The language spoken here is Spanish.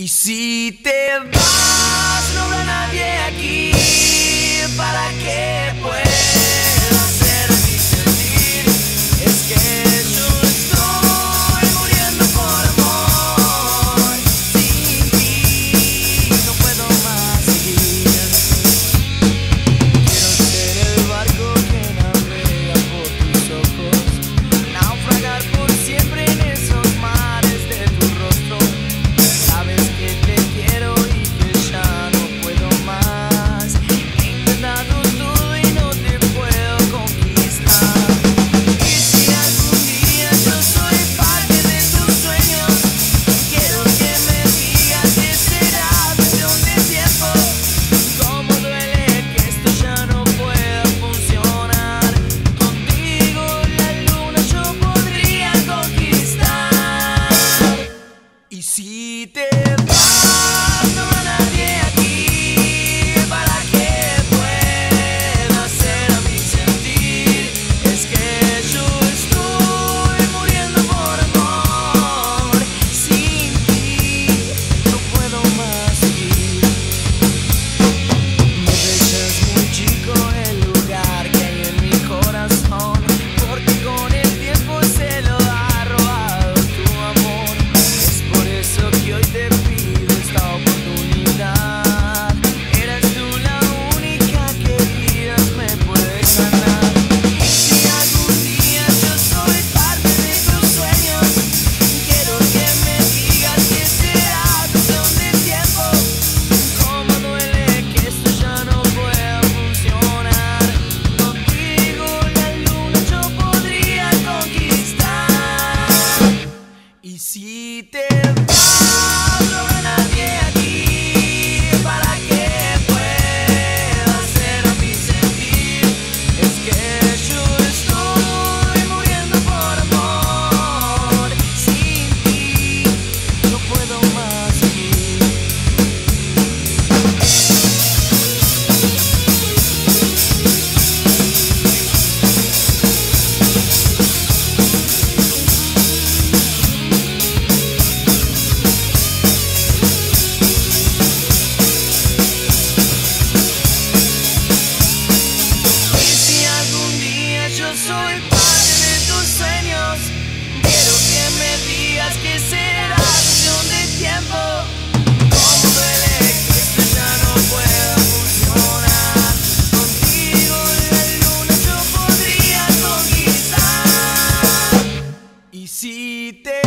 Y si te vas, no habrá nadie. Si te Si te